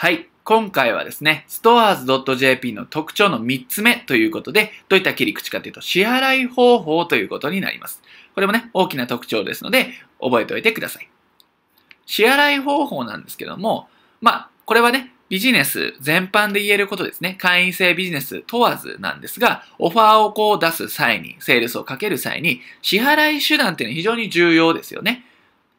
はい。今回はですね、stores.jp の特徴の3つ目ということで、どういった切り口かというと、支払い方法ということになります。これもね、大きな特徴ですので、覚えておいてください。支払い方法なんですけども、まあ、これはね、ビジネス全般で言えることですね。会員制ビジネス問わずなんですが、オファーをこう出す際に、セールスをかける際に、支払い手段っていうのは非常に重要ですよね。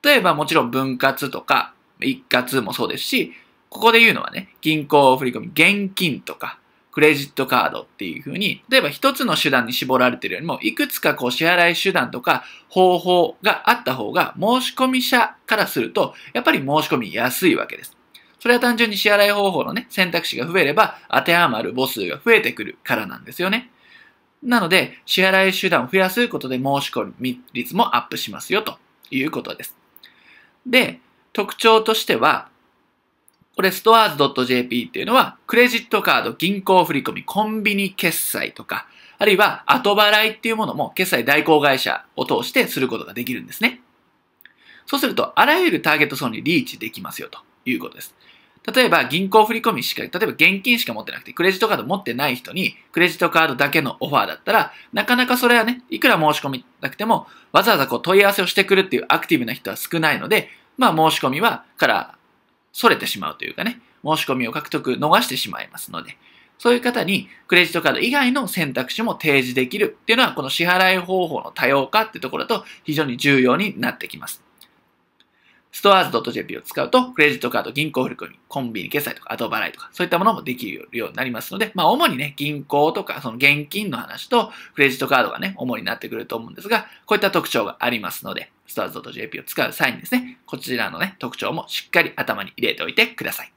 例えばもちろん分割とか、一括もそうですし、ここで言うのはね、銀行振込、現金とか、クレジットカードっていう風に、例えば一つの手段に絞られているよりも、いくつかこう支払い手段とか方法があった方が、申し込み者からすると、やっぱり申し込みやすいわけです。それは単純に支払い方法のね、選択肢が増えれば、当てはまる母数が増えてくるからなんですよね。なので、支払い手段を増やすことで申し込み率もアップしますよということです。で、特徴としては、これ stores.jp っていうのは、クレジットカード、銀行振込、コンビニ決済とか、あるいは後払いっていうものも決済代行会社を通してすることができるんですね。そうすると、あらゆるターゲット層にリーチできますよということです。例えば、銀行振込しか、例えば現金しか持ってなくて、クレジットカード持ってない人に、クレジットカードだけのオファーだったら、なかなかそれはね、いくら申し込みなくても、わざわざこう問い合わせをしてくるっていうアクティブな人は少ないので、まあ申し込みは、から逸れてしまうというかね、申し込みを獲得逃してしまいますので、そういう方にクレジットカード以外の選択肢も提示できるっていうのは、この支払い方法の多様化っていうところと非常に重要になってきます。ストアーズ .jp を使うと、クレジットカード、銀行振込、コンビニ決済とか後払いとか、そういったものもできるようになりますので、まあ主にね、銀行とか、その現金の話と、クレジットカードがね、主になってくると思うんですが、こういった特徴がありますので、ストアーズ .jp を使う際にですね、こちらのね、特徴もしっかり頭に入れておいてください。